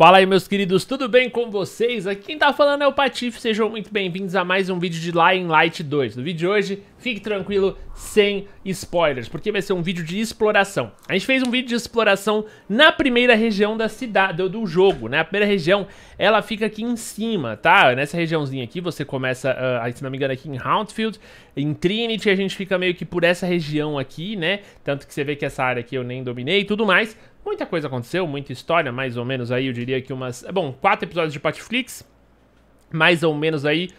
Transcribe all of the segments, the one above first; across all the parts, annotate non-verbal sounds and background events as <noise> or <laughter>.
Fala aí meus queridos, tudo bem com vocês? Aqui quem tá falando é o Patife, sejam muito bem-vindos a mais um vídeo de Lying Light 2 No vídeo de hoje, fique tranquilo, sem spoilers, porque vai ser um vídeo de exploração A gente fez um vídeo de exploração na primeira região da cidade, do jogo, né? A primeira região, ela fica aqui em cima, tá? Nessa regiãozinha aqui, você começa, uh, se não me engano, aqui em Hauntfield Em Trinity, a gente fica meio que por essa região aqui, né? Tanto que você vê que essa área aqui eu nem dominei e tudo mais Muita coisa aconteceu, muita história, mais ou menos aí, eu diria que umas... Bom, quatro episódios de Patflix, mais ou menos aí,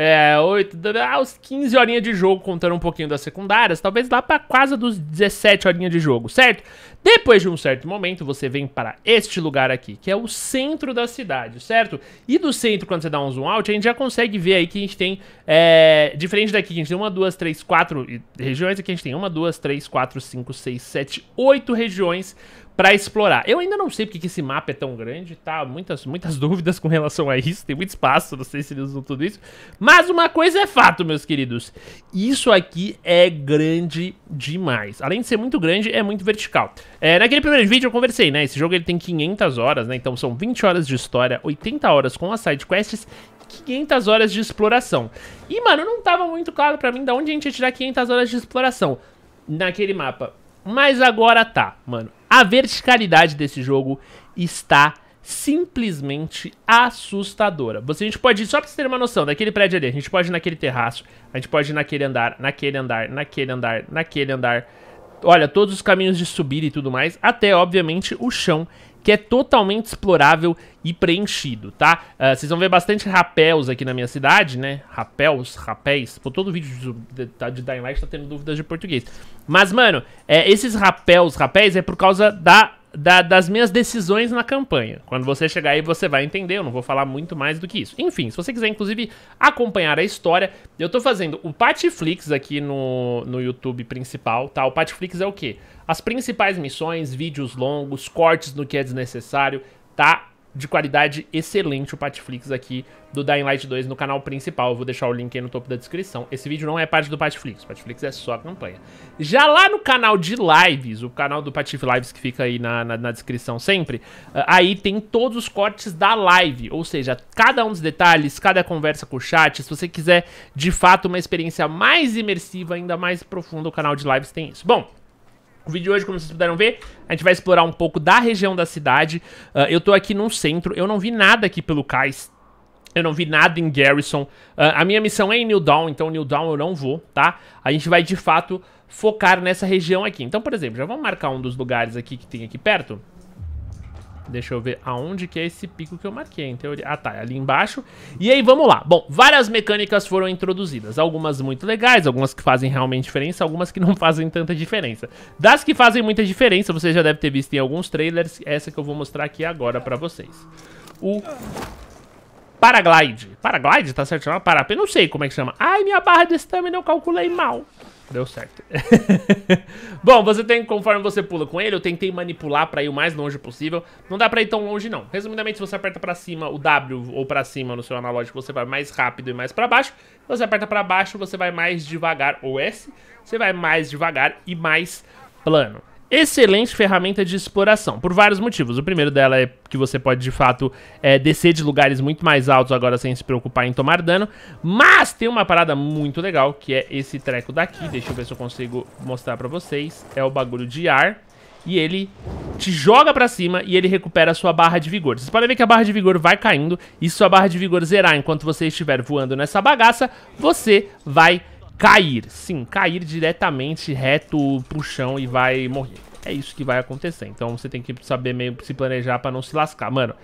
é, 8, uns 15 horinhas de jogo, contando um pouquinho das secundárias, talvez lá para quase dos 17 horinhas de jogo, certo? Depois de um certo momento, você vem para este lugar aqui, que é o centro da cidade, certo? E do centro, quando você dá um zoom out, a gente já consegue ver aí que a gente tem, é, diferente daqui, a gente tem uma, duas, três, quatro regiões, aqui a gente tem uma, duas, três, quatro, cinco, seis, sete, oito regiões para explorar. Eu ainda não sei porque que esse mapa é tão grande, tá? Muitas, muitas <laughs> dúvidas com relação a isso, tem muito espaço, não sei se eles usam tudo isso. Mas uma coisa é fato, meus queridos. Isso aqui é grande demais. Além de ser muito grande, é muito vertical. É, naquele primeiro vídeo eu conversei, né? Esse jogo ele tem 500 horas, né? Então são 20 horas de história, 80 horas com as sidequests 500 horas de exploração. E, mano, não tava muito claro pra mim de onde a gente ia tirar 500 horas de exploração naquele mapa. Mas agora tá, mano. A verticalidade desse jogo está simplesmente assustadora. Você, a gente pode ir, só pra você ter uma noção, daquele prédio ali, a gente pode ir naquele terraço, a gente pode ir naquele andar, naquele andar, naquele andar, naquele andar. Olha, todos os caminhos de subir e tudo mais, até, obviamente, o chão que é totalmente explorável e preenchido, tá? Uh, vocês vão ver bastante rapéus aqui na minha cidade, né? Rapéus, rapéis. Por todo vídeo de, de, de Dying Light tá tendo dúvidas de português. Mas, mano, é, esses rapéus, rapéis é por causa da da, das minhas decisões na campanha. Quando você chegar aí, você vai entender. Eu não vou falar muito mais do que isso. Enfim, se você quiser, inclusive, acompanhar a história, eu tô fazendo o Patflix aqui no, no YouTube principal, tá? O Patflix é o quê? As principais missões, vídeos longos, cortes no que é desnecessário, tá? De qualidade excelente o Patflix aqui do Dying Light 2 no canal principal. Eu vou deixar o link aí no topo da descrição. Esse vídeo não é parte do Patflix, o Patflix é só a campanha. Já lá no canal de lives, o canal do Patif Lives que fica aí na, na, na descrição sempre, uh, aí tem todos os cortes da live, ou seja, cada um dos detalhes, cada conversa com o chat, se você quiser de fato uma experiência mais imersiva, ainda mais profunda, o canal de lives tem isso. Bom, o vídeo de hoje, como vocês puderam ver, a gente vai explorar um pouco da região da cidade. Uh, eu tô aqui no centro, eu não vi nada aqui pelo cais. Eu não vi nada em Garrison. Uh, a minha missão é em New Dawn, então New Dawn eu não vou, tá? A gente vai, de fato, focar nessa região aqui. Então, por exemplo, já vamos marcar um dos lugares aqui que tem aqui perto. Deixa eu ver aonde que é esse pico que eu marquei, em teoria. Ah, tá, é ali embaixo. E aí, vamos lá. Bom, várias mecânicas foram introduzidas. Algumas muito legais, algumas que fazem realmente diferença, algumas que não <laughs> fazem tanta diferença. Das que fazem muita diferença, você já deve ter visto em alguns trailers, essa que eu vou mostrar aqui agora pra vocês. O Paraglide. Paraglide, tá certo? Parapé, não sei como é que chama. Ai, minha barra de stamina eu calculei mal. Deu certo. <laughs> Bom, você tem, conforme você pula com ele, eu tentei manipular pra ir o mais longe possível. Não dá pra ir tão longe, não. Resumidamente, se você aperta pra cima o W ou pra cima no seu analógico, você vai mais rápido e mais pra baixo. Se você aperta pra baixo, você vai mais devagar, ou S, você vai mais devagar e mais plano excelente ferramenta de exploração, por vários motivos. O primeiro dela é que você pode, de fato, é, descer de lugares muito mais altos agora sem se preocupar em tomar dano. Mas tem uma parada muito legal, que é esse treco daqui. Deixa eu ver se eu consigo mostrar pra vocês. É o bagulho de ar. E ele te joga pra cima e ele recupera a sua barra de vigor. Vocês podem ver que a barra de vigor vai caindo. E se sua barra de vigor zerar enquanto você estiver voando nessa bagaça, você vai cair. Sim, cair diretamente reto pro chão e vai morrer. É isso que vai acontecer. Então você tem que saber meio se planejar pra não se lascar. Mano,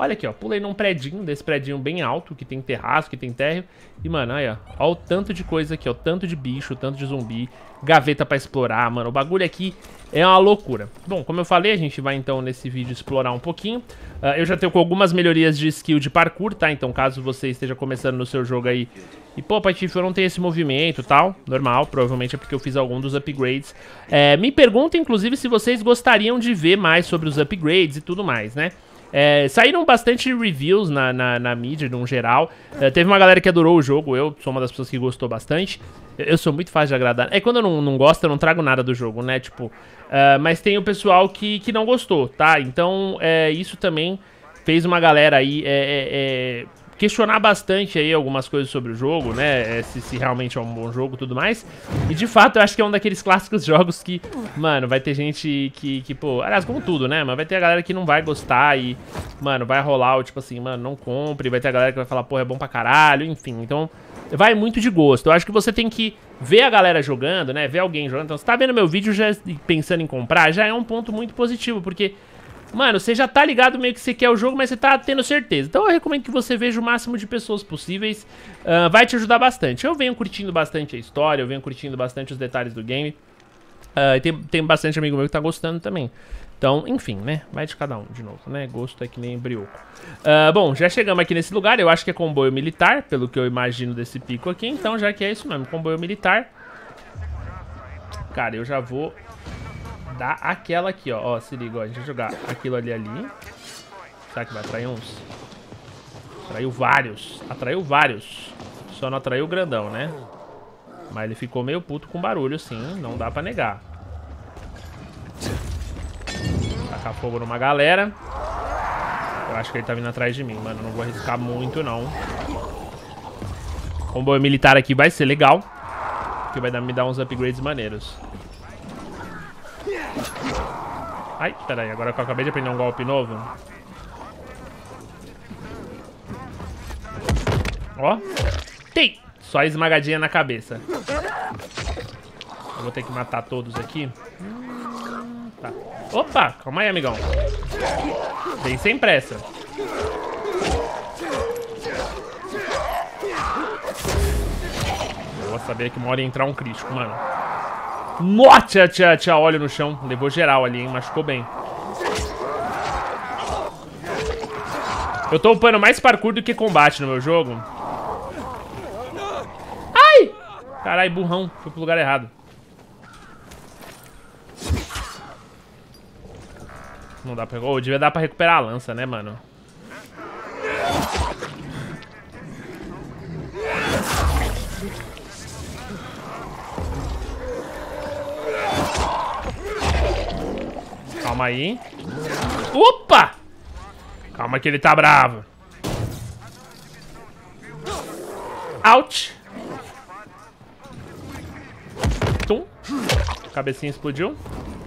olha aqui, ó. Pulei num predinho, desse predinho bem alto, que tem terraço, que tem térreo. E, mano, aí, ó. Ó o tanto de coisa aqui, ó. Tanto de bicho, tanto de zumbi. Gaveta pra explorar, mano. O bagulho aqui é uma loucura. Bom, como eu falei, a gente vai então nesse vídeo explorar um pouquinho. Uh, eu já tenho com algumas melhorias de skill de parkour, tá? Então caso você esteja começando no seu jogo aí e, pô, Patife, eu não tenho esse movimento e tal. Normal, provavelmente é porque eu fiz algum dos upgrades. É, me pergunta, inclusive, se vocês gostariam de ver mais sobre os upgrades e tudo mais, né? É, saíram bastante reviews na, na, na mídia, no geral. É, teve uma galera que adorou o jogo, eu sou uma das pessoas que gostou bastante. Eu sou muito fácil de agradar. É quando eu não, não gosto, eu não trago nada do jogo, né? Tipo, uh, mas tem o pessoal que, que não gostou, tá? Então, é, isso também fez uma galera aí é, é, é, questionar bastante aí algumas coisas sobre o jogo, né? É, se, se, realmente é um bom jogo e tudo mais. E de fato, eu acho que é um daqueles clássicos <laughs> jogos que, mano, vai ter gente que, que pô... Aliás, como tudo, né? Mas vai ter a galera que não vai gostar e, mano, vai rolar o tipo assim, mano, não compre. Vai ter a galera que vai falar, pô, é bom pra caralho, enfim. Então, vai muito de gosto. Eu acho que você tem que ver a galera jogando, né? Ver alguém jogando. Então, você tá vendo meu vídeo já pensando em comprar, já é um ponto muito positivo, porque Mano, você já tá ligado meio que você quer o jogo, mas você tá tendo certeza. Então eu recomendo que você veja o máximo de pessoas possíveis. Uh, vai te ajudar bastante. Eu venho curtindo bastante a história, eu venho curtindo bastante os detalhes do game. Uh, e tem, tem bastante amigo meu que tá gostando também. Então, enfim, né? Vai de cada um, de novo, né? Gosto é que nem brioco. Uh, bom, já chegamos aqui nesse lugar. Eu acho que é comboio militar, pelo que eu imagino desse pico aqui. Então, já que é isso mesmo, comboio militar. Cara, eu já vou dar aquela aqui, ó. Ó, se liga, ó. A gente vai jogar aquilo ali ali. Será que vai atrair uns? Atraiu vários. Atraiu vários. Só não atraiu o grandão, né? Mas ele ficou meio puto com barulho, sim. Não dá pra negar. Tacar fogo numa galera. Eu acho que ele tá vindo atrás de mim, mano. Não vou arriscar muito, não. Comboio militar aqui vai ser legal. Porque vai me dar uns upgrades maneiros. Ai, peraí, agora que eu acabei de aprender um golpe novo. Ó. Tem! Só esmagadinha na cabeça. Eu vou ter que matar todos aqui. Tá. Opa! Calma aí, amigão. Vem sem pressa. Vou saber que uma hora entrar um crítico, mano. Nossa, tia, tia, óleo no chão. Levou geral ali, hein? Machucou bem. Eu tô upando mais parkour do que combate no meu jogo. Ai! Caralho, burrão. Fui pro lugar errado. Não dá pra... Oh, devia dar pra recuperar a lança, né, mano? Calma aí. Opa! Calma que ele tá bravo. Out. Tum. Cabecinha explodiu.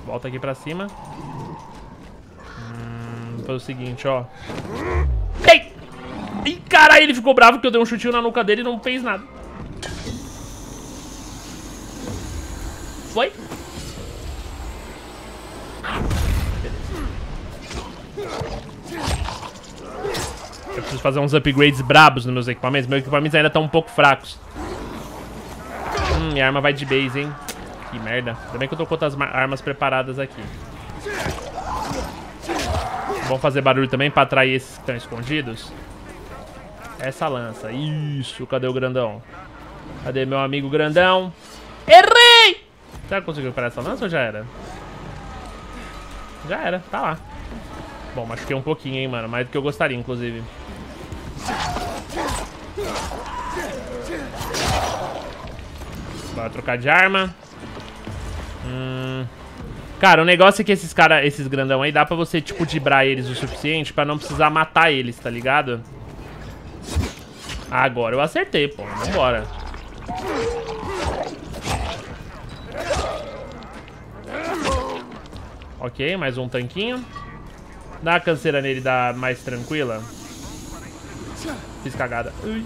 Volta aqui pra cima. Hum, foi o seguinte, ó. Ei! Ih, caralho, ele ficou bravo que eu dei um chutinho na nuca dele e não fez nada. Foi? Eu preciso fazer uns upgrades brabos nos meus equipamentos. Meus equipamentos ainda estão um pouco fracos. Hum, minha arma vai de base, hein? Que merda. Ainda bem que eu tô com outras armas preparadas aqui. Vamos fazer barulho também pra atrair esses que estão escondidos. Essa lança. Isso, cadê o grandão? Cadê meu amigo grandão? Errei! Que conseguiu recuperar essa lança ou já era? Já era, tá lá. Bom, machuquei um pouquinho, hein, mano. Mais do que eu gostaria, inclusive. Bora trocar de arma. Hum... Cara, o negócio é que esses cara, esses grandão aí, dá pra você, tipo, dibrar eles o suficiente pra não precisar matar eles, tá ligado? Agora eu acertei, pô. Vambora. Ok, mais um tanquinho. Dá uma canseira nele, dá mais tranquila. Fiz cagada. Ui.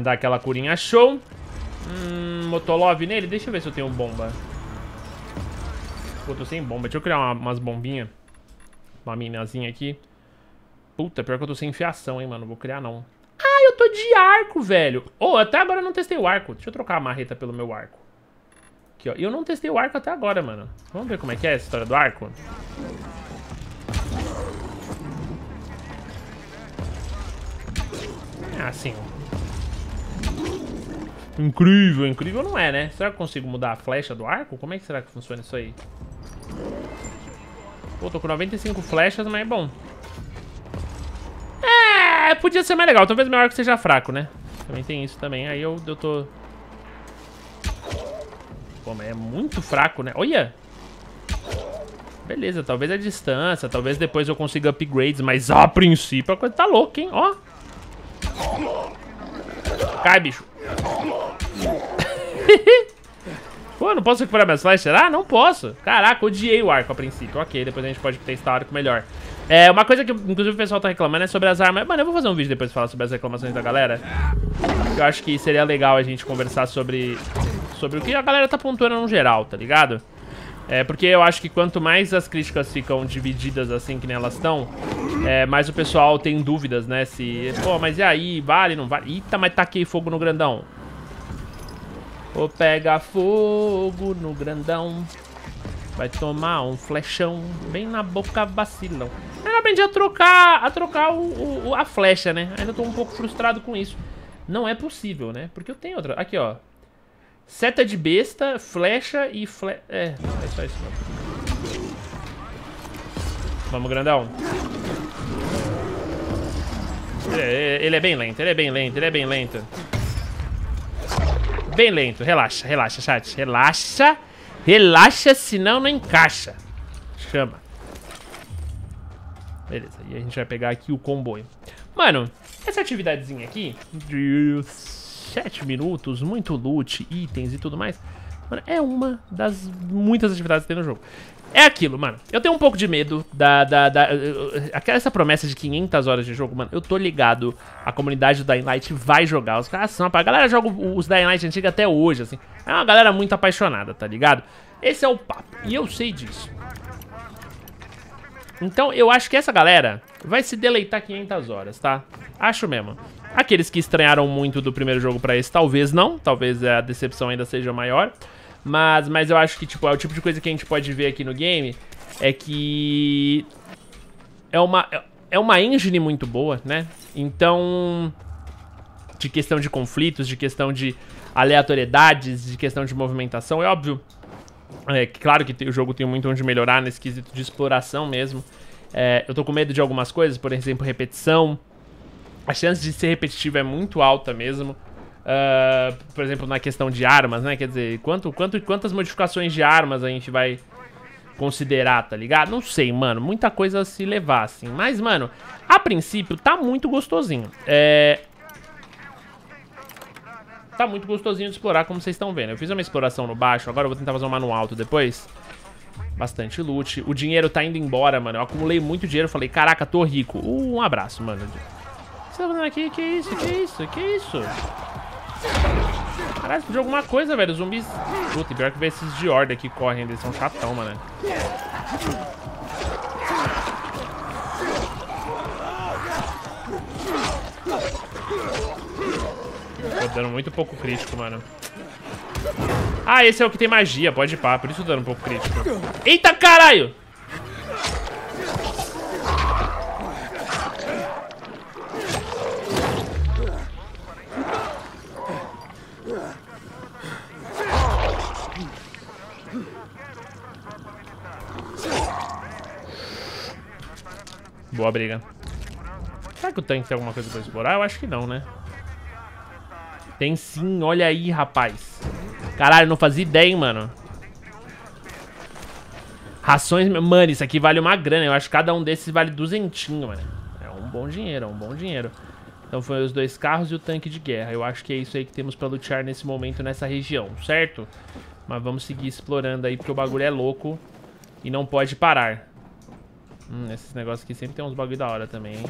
Dar aquela curinha show. Hum, Motolov nele. Deixa eu ver se eu tenho bomba. Pô, tô sem bomba. Deixa eu criar uma, umas bombinhas. Uma minazinha aqui. Puta, pior que eu tô sem fiação, hein, mano. Vou criar, não. Ah, eu tô de arco, velho. Oh, até agora eu não testei o arco. Deixa eu trocar a marreta pelo meu arco. Aqui, ó. Eu não testei o arco até agora, mano. Vamos ver como é que é essa história do arco? Assim. Incrível, incrível não é, né? Será que eu consigo mudar a flecha do arco? Como é que será que funciona isso aí? Pô, tô com 95 flechas, mas é bom. É, podia ser mais legal. Talvez meu arco seja fraco, né? Também tem isso também. Aí eu, eu tô Pô, mas é muito fraco, né? Olha! Beleza, talvez a distância, talvez depois eu consiga upgrades, mas a princípio a coisa tá louca, hein? Ó. Cai, bicho. <laughs> Pô, não posso recuperar minhas flechas? Será? Não posso. Caraca, odiei o arco a princípio. Ok, depois a gente pode testar o arco melhor. É, uma coisa que, inclusive, o pessoal tá reclamando é sobre as armas. Mano, eu vou fazer um vídeo depois falar sobre as reclamações da galera. Eu acho que seria legal a gente conversar sobre, sobre o que a galera tá pontuando no geral, tá ligado? É, porque eu acho que quanto mais as críticas ficam divididas assim que nem elas estão, é, mais o pessoal tem dúvidas, né? Se, pô, mas e aí, vale, não vale? Eita, mas taquei fogo no grandão. Ou pega fogo no grandão. Vai tomar um flechão bem na boca vacilão. Eu aprendi a trocar, a trocar o, o, a flecha, né? Ainda tô um pouco frustrado com isso. Não é possível, né? Porque eu tenho outra. Aqui, ó. Seta de besta, flecha e fle... É, é só isso mesmo. Vamos, grandão. Ele é, ele é bem lento, ele é bem lento, ele é bem lento. Bem lento, relaxa, relaxa, chat. Relaxa, relaxa, senão não encaixa. Chama. Beleza, e a gente vai pegar aqui o comboio. Mano, essa atividadezinha aqui, de 7 minutos, muito loot, itens e tudo mais, mano, é uma das muitas atividades que tem no jogo. É aquilo, mano. Eu tenho um pouco de medo da... da, da aquela essa promessa de 500 horas de jogo, mano. Eu tô ligado. A comunidade do Dying Light vai jogar. Os caras são... A galera joga os Dying Light antigos até hoje, assim. É uma galera muito apaixonada, tá ligado? Esse é o papo. E eu sei disso. Então, eu acho que essa galera vai se deleitar 500 horas, tá? Acho mesmo. Aqueles que estranharam muito do primeiro jogo pra esse, talvez não. Talvez a decepção ainda seja maior. Mas, mas eu acho que, tipo, é o tipo de coisa que a gente pode ver aqui no game é que é uma, é uma engine muito boa, né? Então, de questão de conflitos, de questão de aleatoriedades, de questão de movimentação, é óbvio. É claro que o jogo tem muito onde melhorar nesse quesito de exploração mesmo. É, eu tô com medo de algumas coisas, por exemplo, repetição. A chance de ser repetitivo é muito alta mesmo. Uh, por exemplo, na questão de armas, né? Quer dizer, quanto, quanto, quantas modificações de armas a gente vai considerar, tá ligado? Não sei, mano. Muita coisa se levar, assim. Mas, mano, a princípio tá muito gostosinho. É... Tá muito gostosinho de explorar, como vocês estão vendo. Eu fiz uma exploração no baixo, agora eu vou tentar fazer uma no alto depois. Bastante loot. O dinheiro tá indo embora, mano. Eu acumulei muito dinheiro, falei, caraca, tô rico. Uh, um abraço, mano. O que você tá fazendo aqui? Que isso? Que isso? Que isso? Caralho, explodiu alguma coisa, velho. Os zumbis... Puta, pior que ver esses de horda que correm. Eles são chatão, mano. Tô dando muito pouco crítico, mano. Ah, esse é o que tem magia. Pode pá. Por isso dando um pouco crítico. Eita, caralho! Boa briga. Será que o tanque tem alguma coisa pra explorar? Eu acho que não, né? Tem sim, olha aí, rapaz. Caralho, não fazia ideia, hein, mano. Rações... Mano, isso aqui vale uma grana. Eu acho que cada um desses vale duzentinho, mano. É um bom dinheiro, é um bom dinheiro. Então foi os dois carros e o tanque de guerra. Eu acho que é isso aí que temos pra lutear nesse momento, nessa região, certo? Mas vamos seguir explorando aí, porque o bagulho é louco e não pode parar. Hum, esses negócios aqui sempre tem uns bagulho da hora também, hein?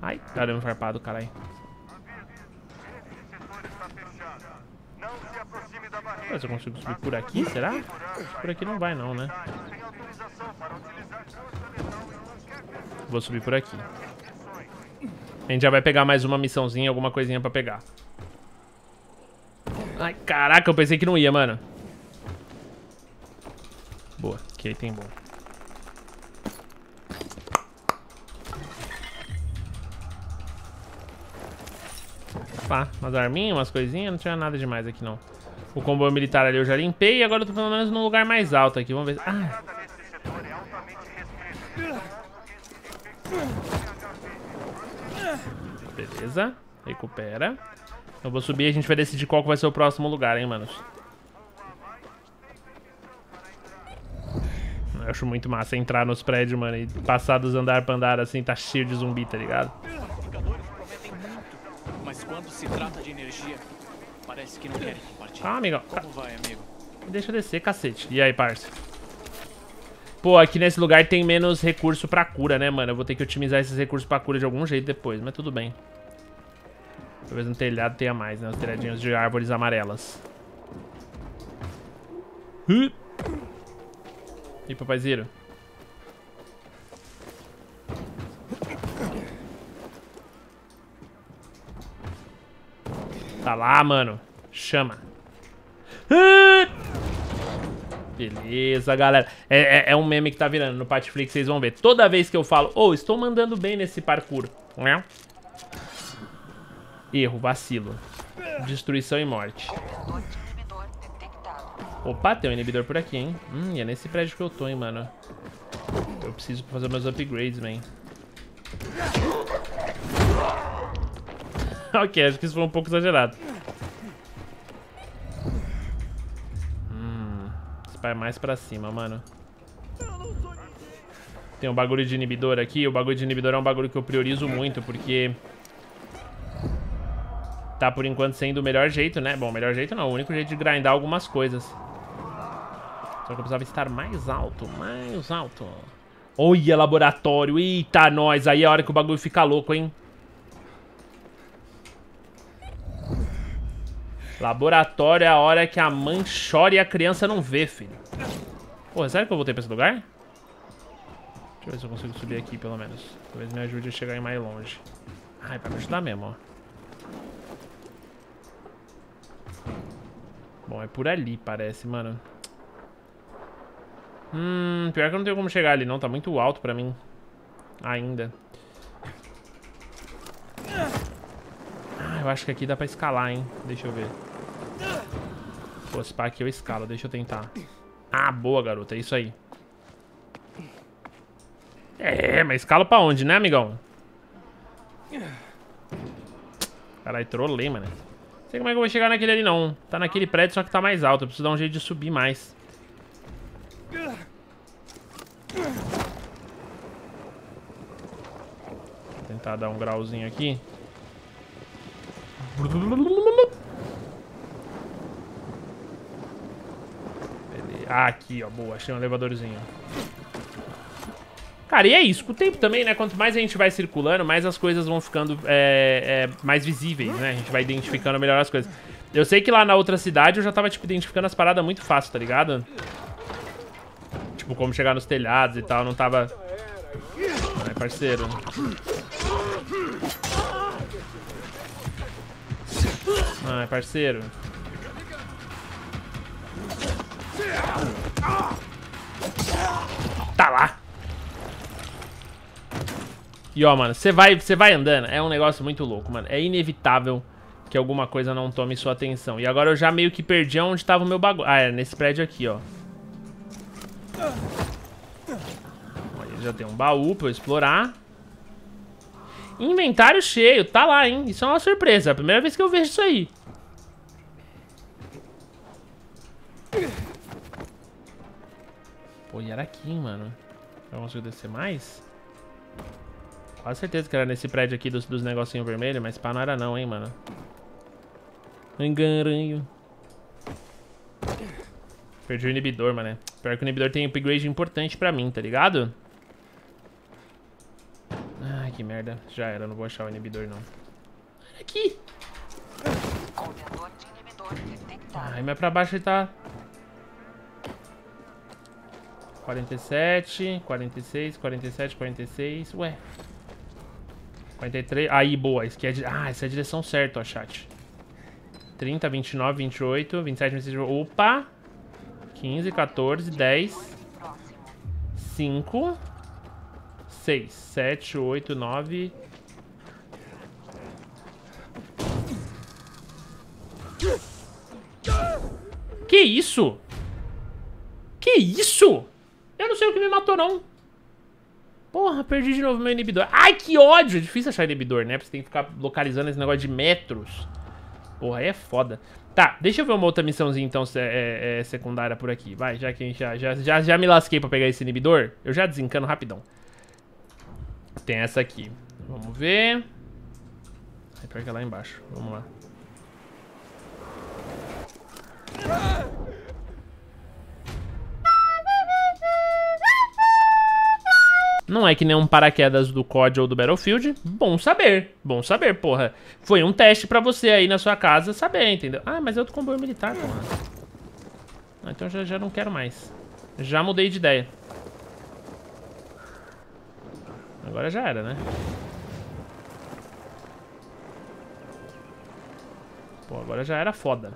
Ai, caramba, farpado, caralho. Mas eu consigo subir por aqui, será? Por aqui não vai não, né? Vou subir por aqui. A gente já vai pegar mais uma missãozinha, alguma coisinha pra pegar. Ai, caraca, eu pensei que não ia, mano. Boa, que tem bom. Pá, umas arminhas, umas coisinhas, não tinha nada demais aqui não. O comboio militar ali eu já limpei e agora eu tô pelo menos num lugar mais alto aqui, vamos ver. Ah. Beleza, recupera. Eu vou subir e a gente vai decidir qual vai ser o próximo lugar, hein, manos. Eu acho muito massa entrar nos prédios, mano, e passar dos andar pra andar assim, tá cheio de zumbi, tá ligado? Mas quando se trata de energia, parece que não querem compartilhar. Ah, amigão. Como vai, amigo? Deixa eu descer, cacete. E aí, parça? Pô, aqui nesse lugar tem menos recurso pra cura, né, mano? Eu vou ter que otimizar esses recursos pra cura de algum jeito depois, mas tudo bem. Talvez no telhado tenha mais, né? Os telhadinhos de árvores amarelas. E papaizeiro? Tá lá, mano. Chama. Beleza, galera. É, é, é, um meme que tá virando no Patflix, vocês vão ver. Toda vez que eu falo, oh, estou mandando bem nesse parkour. Né? Erro, vacilo. Destruição e morte. Opa, tem um inibidor por aqui, hein? Hum, é nesse prédio que eu tô, hein, mano. Eu preciso fazer meus upgrades, man. <laughs> ok, acho que isso foi um pouco exagerado. Hum, esse pai é mais pra cima, mano. Tem um bagulho de inibidor aqui. O bagulho de inibidor é um bagulho que eu priorizo muito, porque... Tá, por enquanto, sendo o melhor jeito, né? Bom, o melhor jeito não, o único jeito de grindar algumas coisas. Só que eu precisava estar mais alto, mais alto. Olha, laboratório. Eita, nós. Aí é a hora que o bagulho fica louco, hein? Laboratório é a hora que a mãe chora e a criança não vê, filho. Pô, sério que eu voltei pra esse lugar? Deixa eu ver se eu consigo subir aqui, pelo menos. Talvez me ajude a chegar em mais longe. Ai, pra me ajudar mesmo, ó. Bom, é por ali, parece, mano. Hum, pior que eu não tenho como chegar ali, não. Tá muito alto pra mim. Ainda. Ah, eu acho que aqui dá pra escalar, hein. Deixa eu ver. Pô, se aqui eu escalo. Deixa eu tentar. Ah, boa, garota. É isso aí. É, mas escala pra onde, né, amigão? Caralho, trolei, mano. Não sei como é que eu vou chegar naquele ali, não. Tá naquele prédio, só que tá mais alto. Eu preciso dar um jeito de subir mais. Vou tentar dar um grauzinho aqui. Ah, aqui, ó. Boa. Achei um elevadorzinho. Cara, e é isso. Com o tempo também, né? Quanto mais a gente vai circulando, mais as coisas vão ficando é, é, mais visíveis, né? A gente vai identificando melhor as coisas. Eu sei que lá na outra cidade eu já tava, tipo, identificando as paradas muito fácil, tá ligado? Tipo, como chegar nos telhados e tal, não tava... Ai, parceiro. Ai, parceiro. Tá lá. E ó, mano, você vai, vai andando, é um negócio muito louco, mano. É inevitável que alguma coisa não tome sua atenção. E agora eu já meio que perdi onde tava o meu bagulho. Ah, é nesse prédio aqui, ó. Olha, já tem um baú pra eu explorar. Inventário cheio, tá lá, hein? Isso é uma surpresa, é a primeira vez que eu vejo isso aí. Pô, e era aqui, mano. Eu consigo descer mais? Quase certeza que era nesse prédio aqui dos, dos negocinhos vermelhos, mas pá, não era não, hein, mano. Engaranho. Perdi o inibidor, mano. Pior que o inibidor tem upgrade importante pra mim, tá ligado? Ai, que merda. Já era, não vou achar o inibidor, não. Olha aqui. Ai, mas pra baixo ele tá... 47, 46, 47, 46. Ué. 43. Aí, boa. Isso aqui é... Ah, essa é a direção certa, ó, chat. 30, 29, 28, 27, 26... Opa! 15, 14, 10... 5... 6, 7, 8, 9... Que isso? Que isso? Eu não sei o que me matou, não. Porra, perdi de novo meu inibidor. Ai, que ódio! É difícil achar inibidor, né? Porque você tem que ficar localizando esse negócio de metros. Porra, aí é foda. Tá, deixa eu ver uma outra missãozinha, então, é, é, secundária por aqui. Vai, já que a gente já, já, já, já me lasquei pra pegar esse inibidor, eu já desencano rapidão. Tem essa aqui. Vamos ver. Aí pior que é lá embaixo. Vamos lá. Não é que nem um paraquedas do COD ou do Battlefield. Bom saber. Bom saber, porra. Foi um teste pra você aí na sua casa saber, entendeu? Ah, mas é outro comboio militar, porra. Ah, então já, já não quero mais. Já mudei de ideia. Agora já era, né? Pô, agora já era foda.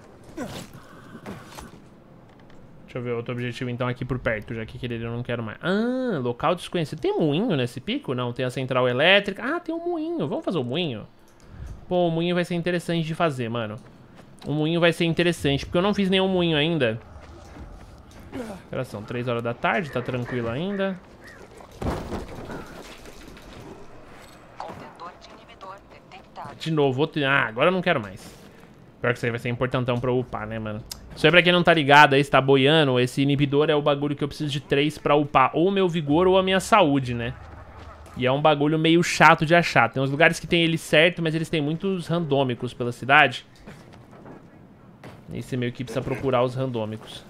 Deixa eu ver outro objetivo então aqui por perto, já que aquele eu não quero mais. Ah, local desconhecido. Tem moinho nesse pico? Não, tem a central elétrica. Ah, tem um moinho. Vamos fazer o um moinho? Pô, o moinho vai ser interessante de fazer, mano. O moinho vai ser interessante, porque eu não fiz nenhum moinho ainda. Agora são 3 horas da tarde, tá tranquilo ainda. De novo, outro... Ah, agora eu não quero mais. Pior que isso aí vai ser importantão pra upar, né, mano? Isso aí pra quem não tá ligado aí, se tá boiando, esse inibidor é o bagulho que eu preciso de três pra upar ou meu vigor ou a minha saúde, né? E é um bagulho meio chato de achar. Tem uns lugares que tem ele certo, mas eles têm muitos randômicos pela cidade. E você meio que precisa procurar os randômicos.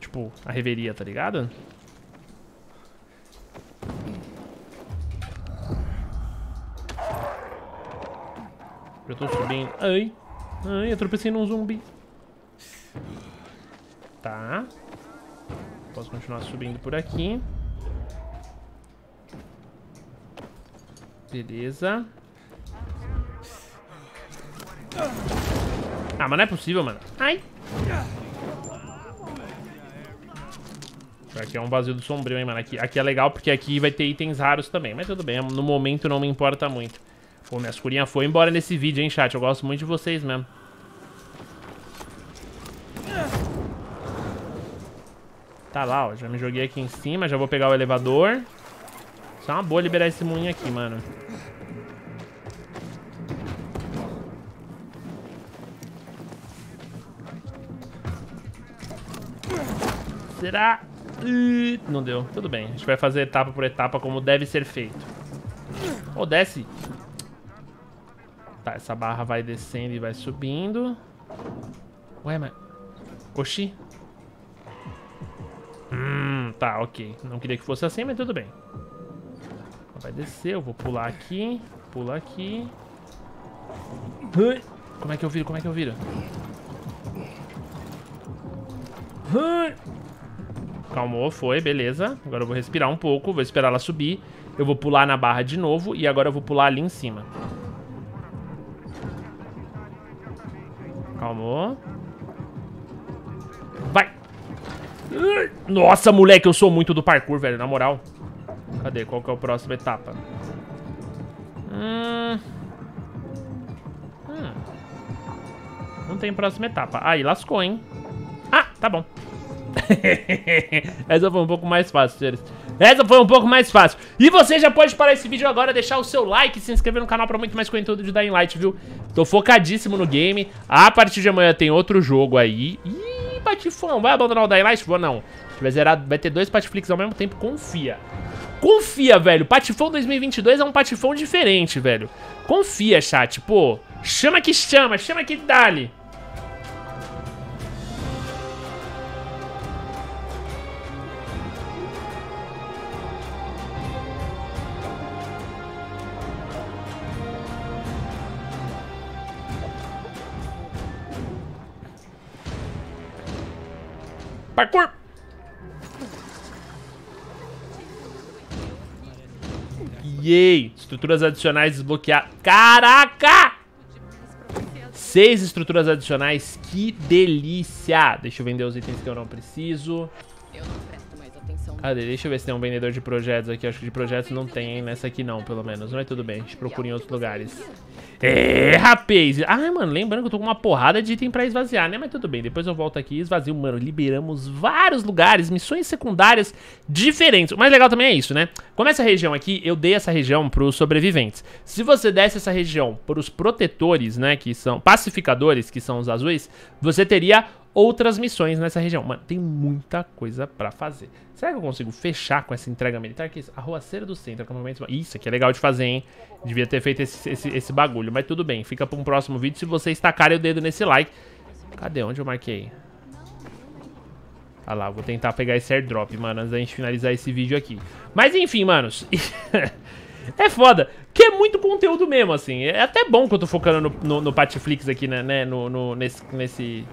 Tipo, a reveria, tá ligado? Eu tô subindo. Ai. Ai, eu tropecei num zumbi. Tá. Posso continuar subindo por aqui. Beleza. Ah, mas não é possível, mano. Ai. Aqui é um vazio do sombrio, hein, mano. Aqui, aqui é legal porque aqui vai ter itens raros também. Mas tudo bem, no momento não me importa muito. Pô, minhas curinhas foi embora nesse vídeo, hein, chat. Eu gosto muito de vocês mesmo. Tá lá, ó. Já me joguei aqui em cima. Já vou pegar o elevador. Só é uma boa liberar esse moinho aqui, mano. Será? Não deu. Tudo bem. A gente vai fazer etapa por etapa como deve ser feito. Oh, desce. Tá, essa barra vai descendo e vai subindo. Ué, mas... Oxi. Hum, tá, ok. Não queria que fosse assim, mas tudo bem. Vai descer, eu vou pular aqui. Pula aqui. Como é que eu viro? Como é que eu viro? Calmou, foi, beleza. Agora eu vou respirar um pouco, vou esperar ela subir. Eu vou pular na barra de novo e agora eu vou pular ali em cima. Calmou. Vai. Nossa, moleque, eu sou muito do parkour, velho, na moral. Cadê? Qual que é a próxima etapa? Hum... Hum. Não tem próxima etapa. Aí, lascou, hein? Ah, tá bom. <laughs> Essa foi um pouco mais fácil, senhores. Essa foi um pouco mais fácil. E você já pode parar esse vídeo agora, deixar o seu like, se inscrever no canal pra muito mais conteúdo de Dying Light, viu? Tô focadíssimo no game. A partir de amanhã tem outro jogo aí. Ih, Patifão, vai abandonar o Dying Light? Vou não. Vai, zerar, vai ter dois Patiflix ao mesmo tempo, confia. Confia, velho. Patifão 2022 é um Patifão diferente, velho. Confia, chat. Pô, chama que chama, chama que dali. Parkour! Yay! Estruturas adicionais desbloqueadas. Caraca! Seis estruturas adicionais. Que delícia! Deixa eu vender os itens que eu não preciso. Cadê? Deixa eu ver se tem um vendedor de projetos aqui. Acho que de projetos não tem, hein? Nessa aqui não, pelo menos. Mas tudo bem. A gente procura em outros lugares. É, rapaz. Ai, mano, lembrando que eu tô com uma porrada de item pra esvaziar, né? Mas tudo bem, depois eu volto aqui e esvazio. Mano, liberamos vários lugares, missões secundárias diferentes. O mais legal também é isso, né? Como essa região aqui, eu dei essa região pros sobreviventes. Se você desse essa região pros protetores, né, que são pacificadores, que são os azuis, você teria outras missões nessa região. Mano, tem muita coisa pra fazer. Será que eu consigo fechar com essa entrega militar? Que é isso? Arruaceira do centro, acampamento... Isso aqui é legal de fazer, hein? Devia ter feito esse, esse, esse bagulho. Mas tudo bem, fica pra um próximo vídeo se você estacar o dedo nesse like. Cadê? Onde eu marquei? Ah lá, vou tentar pegar esse airdrop, mano, antes da gente finalizar esse vídeo aqui. Mas enfim, manos... <laughs> é foda, que é muito conteúdo mesmo, assim. É até bom que eu tô focando no, no, no Patiflix aqui, né, né no, no, nesse, nesse,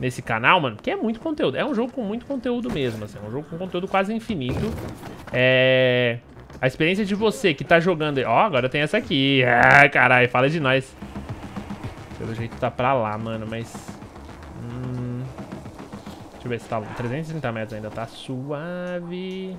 nesse canal, mano, que é muito conteúdo. É um jogo com muito conteúdo mesmo, assim. É um jogo com conteúdo quase infinito. É... A experiência de você que tá jogando... Ó, agora tem essa aqui. Ah, caralho, fala de nós. Pelo jeito tá pra lá, mano, mas... Hum... Deixa eu ver se tá... 330 metros ainda, tá suave.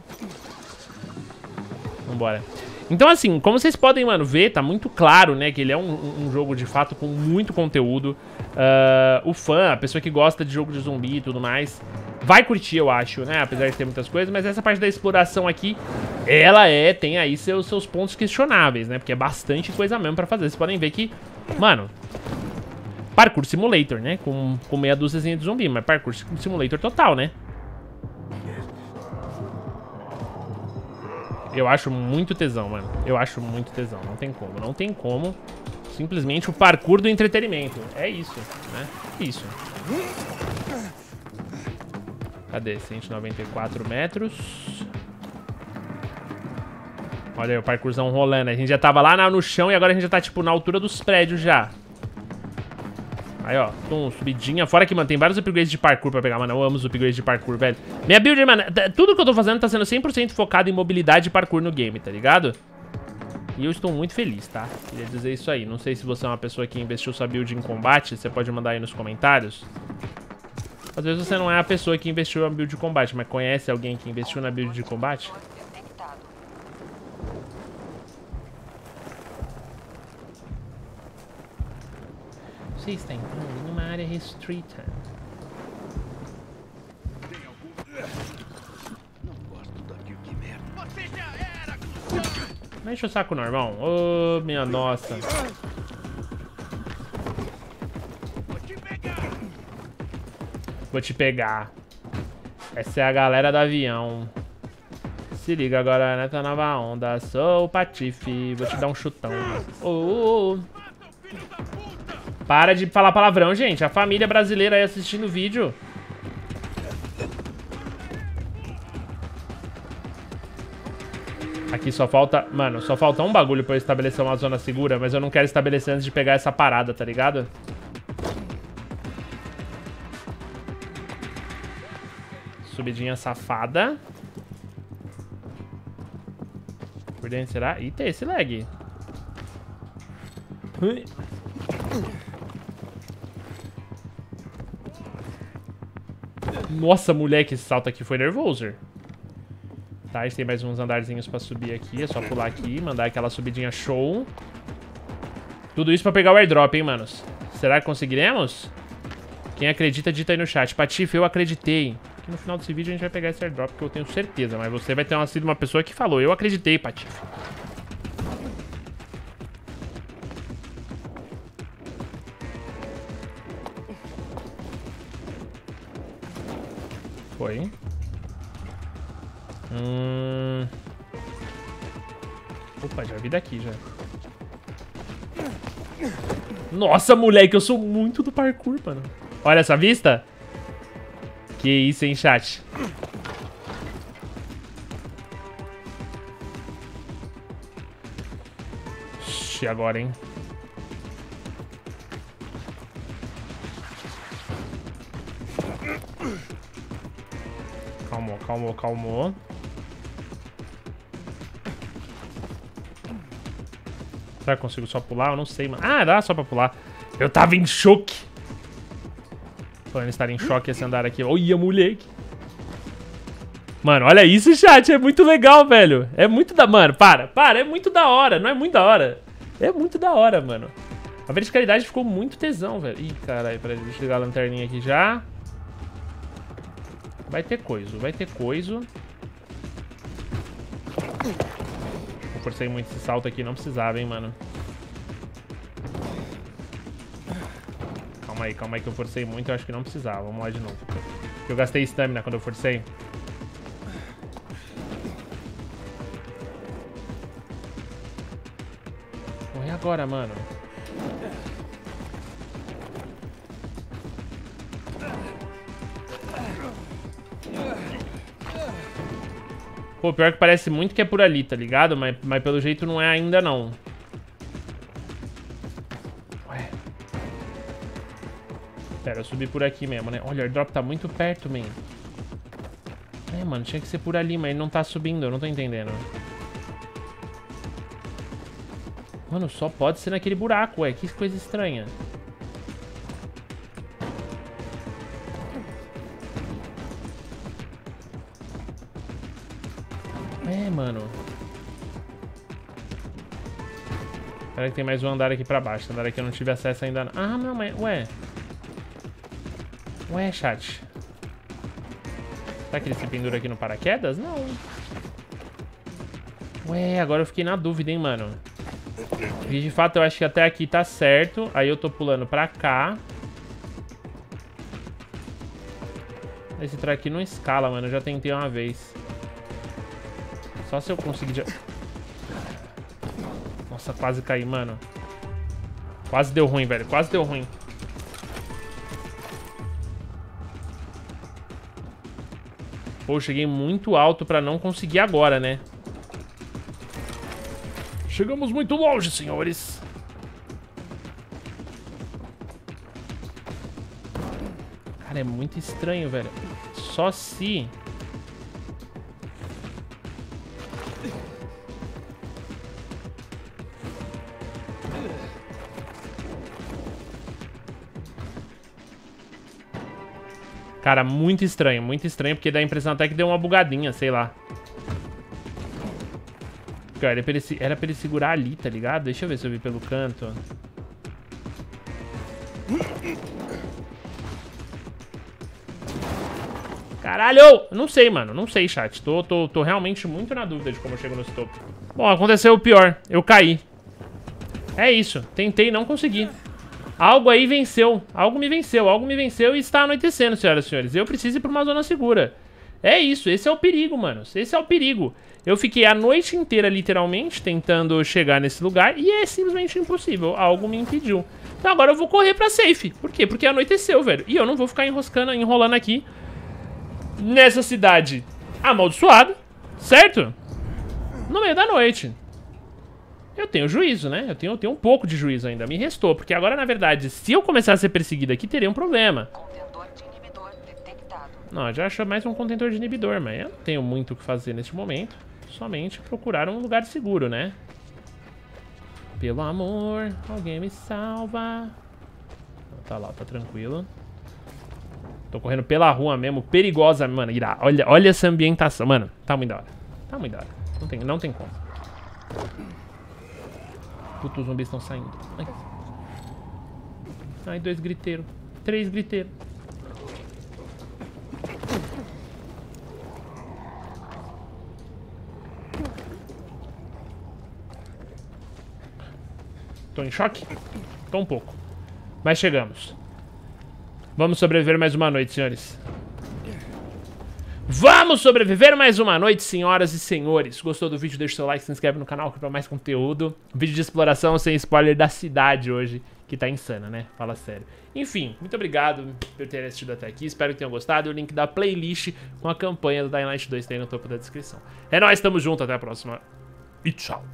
Vambora. Então, assim, como vocês podem, mano, ver, tá muito claro, né, que ele é um, um jogo, de fato, com muito conteúdo. Uh, o fã, a pessoa que gosta de jogo de zumbi e tudo mais, vai curtir, eu acho, né, apesar de ter muitas coisas, mas essa parte da exploração aqui, ela é, tem aí seus, seus pontos questionáveis, né, porque é bastante coisa mesmo pra fazer. Vocês podem ver que, mano, parkour simulator, né, com, com meia dúzia de zumbi, mas parkour simulator total, né. Eu acho muito tesão, mano. Eu acho muito tesão. Não tem como. Não tem como. Simplesmente o parkour do entretenimento. É isso, né? Isso. Cadê? 194 metros. Olha aí o parkourzão rolando. A gente já tava lá no chão e agora a gente já tá, tipo, na altura dos prédios já. Aí, ó, tum, subidinha. Fora que, mano, tem vários upgrades de parkour pra pegar, mano. Eu amo os upgrades de parkour, velho. Minha build, mano, tudo que eu tô fazendo tá sendo 100% focado em mobilidade e parkour no game, tá ligado? E eu estou muito feliz, tá? Queria dizer isso aí. Não sei se você é uma pessoa que investiu sua build em combate, você pode mandar aí nos comentários. Às vezes você não é a pessoa que investiu na build de combate, mas conhece alguém que investiu na build de combate? Você está entrando numa área restrita. Não Mexe o saco não, irmão. Ô, oh, minha nossa. Vou te pegar. Essa é a galera do avião. Se liga agora nessa nova onda. Sou o Patife. Vou te dar um chutão. Oh, oh, oh. Para de falar palavrão, gente. A família brasileira aí assistindo o vídeo. Aqui só falta... Mano, só falta um bagulho pra eu estabelecer uma zona segura, mas eu não quero estabelecer antes de pegar essa parada, tá ligado? Subidinha safada. Por dentro, será? Tem esse lag. Nossa, moleque, esse salto aqui foi nervoso. Tá, a gente tem mais uns andarzinhos pra subir aqui. É só pular aqui, mandar aquela subidinha show. Tudo isso pra pegar o airdrop, hein, manos? Será que conseguiremos? Quem acredita, dita aí no chat. Patife, eu acreditei. Que no final desse vídeo a gente vai pegar esse airdrop, que eu tenho certeza. Mas você vai ter uma, sido uma pessoa que falou, eu acreditei, Patife. Foi. Hum... Opa, já vi daqui, já. Nossa, moleque, eu sou muito do parkour, mano. Olha essa vista. Que isso, hein, chat. Ixi, agora, hein. Calmou, calmou, calmou. Será que consigo só pular? Eu não sei, mano. Ah, dá só pra pular. Eu tava em choque. Falando estar em choque esse andar aqui. Olha, moleque. Mano, olha isso, chat. É muito legal, velho. É muito da... Mano, para, para. É muito da hora. Não é muito da hora. É muito da hora, mano. A verticalidade ficou muito tesão, velho. Ih, caralho, peraí, deixa eu ligar a lanterninha aqui já. Vai ter coisa, vai ter coisa. Eu forcei muito esse salto aqui, não precisava, hein, mano. Calma aí, calma aí que eu forcei muito, eu acho que não precisava. Vamos lá de novo. Eu gastei stamina quando eu forcei. Morre agora, mano. Pô, pior que parece muito que é por ali, tá ligado? Mas, mas pelo jeito não é ainda, não. Pera, eu subi por aqui mesmo, né? Olha, o airdrop tá muito perto, man. É, mano, tinha que ser por ali, mas ele não tá subindo, eu não tô entendendo. Mano, só pode ser naquele buraco, ué. Que coisa estranha. É, mano. Espera que tem mais um andar aqui pra baixo. Andar aqui eu não tive acesso ainda. Ah, não, mas... Ué. Ué, chat. Será que ele se pendura aqui no paraquedas? Não. Ué, agora eu fiquei na dúvida, hein, mano. E de fato eu acho que até aqui tá certo. Aí eu tô pulando pra cá. Esse trem aqui não escala, mano. Eu já tentei uma vez. Só se eu conseguir... Nossa, quase caí, mano. Quase deu ruim, velho. Quase deu ruim. Pô, cheguei muito alto pra não conseguir agora, né? Chegamos muito longe, senhores. Cara, é muito estranho, velho. Só se... Cara, muito estranho, muito estranho, porque dá a impressão até que deu uma bugadinha, sei lá. Cara, era pra, ele, era pra ele segurar ali, tá ligado? Deixa eu ver se eu vi pelo canto. Caralho! Não sei, mano. Não sei, chat. Tô, tô, tô realmente muito na dúvida de como eu chego nesse topo. Bom, aconteceu o pior. Eu caí. É isso. Tentei não consegui. Algo aí venceu. Algo me venceu. Algo me venceu e está anoitecendo, senhoras e senhores. Eu preciso ir para uma zona segura. É isso. Esse é o perigo, mano. Esse é o perigo. Eu fiquei a noite inteira, literalmente, tentando chegar nesse lugar e é simplesmente impossível. Algo me impediu. Então agora eu vou correr pra safe. Por quê? Porque anoiteceu, velho. E eu não vou ficar enroscando, enrolando aqui nessa cidade amaldiçoada, certo? No meio da noite. Eu tenho juízo, né? Eu tenho, eu tenho um pouco de juízo ainda. Me restou, porque agora, na verdade, se eu começar a ser perseguido aqui, teria um problema. Não, já achou mais um contentor de inibidor, mas eu não tenho muito o que fazer neste momento. Somente procurar um lugar seguro, né? Pelo amor, alguém me salva. Tá lá, tá tranquilo. Tô correndo pela rua mesmo, perigosa, mano. Irá. Olha, olha essa ambientação. Mano, tá muito da hora. Tá muito da hora. Não tem, não tem como. Puta, os zumbis estão saindo. Ai. Ai, dois griteiros. Três griteiros. Tô em choque? Tô um pouco. Mas chegamos. Vamos sobreviver mais uma noite, senhores. Vamos sobreviver mais uma noite, senhoras e senhores. Gostou do vídeo? Deixa o seu like, se inscreve no canal para mais conteúdo. Vídeo de exploração sem spoiler da cidade hoje, que tá insana, né? Fala sério. Enfim, muito obrigado por ter assistido até aqui. Espero que tenham gostado. O link da playlist com a campanha do Dying Light 2 tem no topo da descrição. É nóis, tamo junto. Até a próxima. E tchau.